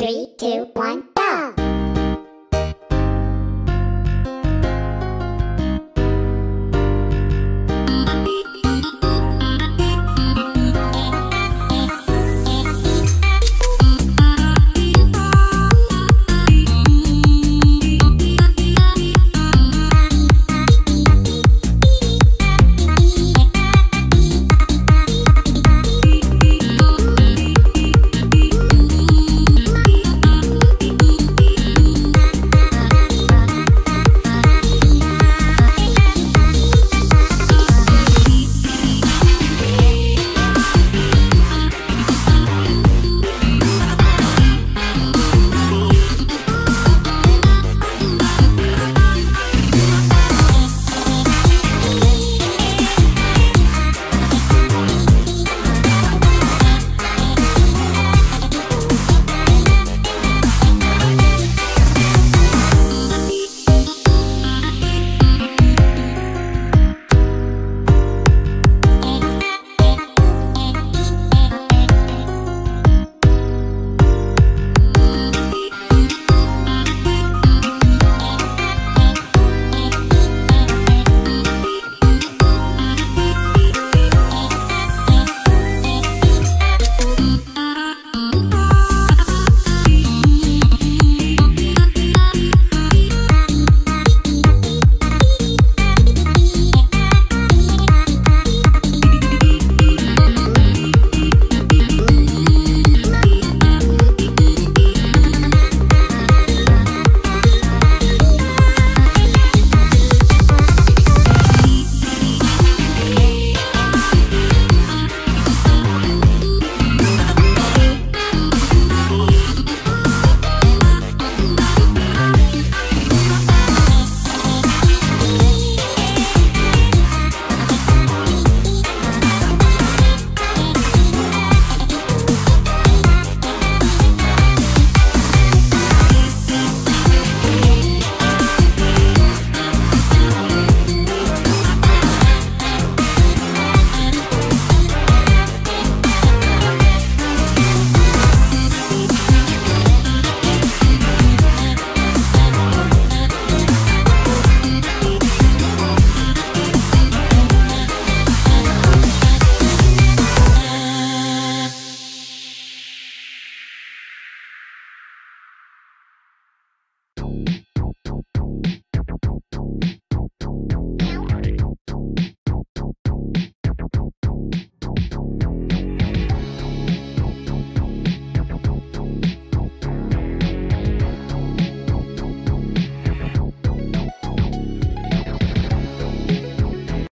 Three, two, one.